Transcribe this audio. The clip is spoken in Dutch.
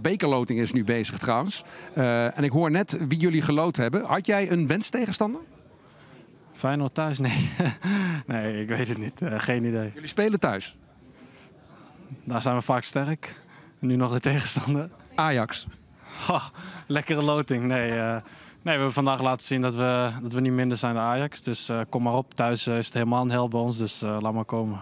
De bekerloting is nu bezig trouwens. Eh, en ik hoor net wie jullie geloot hebben. Had jij een wens tegenstander? Feyenoord thuis? Nee. nee, ik weet het niet. Eh, geen idee. Jullie spelen thuis. Daar zijn we vaak sterk. Nu nog de tegenstander. Ajax. Ha, lekkere loting. Nee, eh, nee, we hebben vandaag laten zien dat we, dat we niet minder zijn dan Ajax. Dus kom maar op. Thuis is het helemaal een hel bij ons. Dus laat maar komen.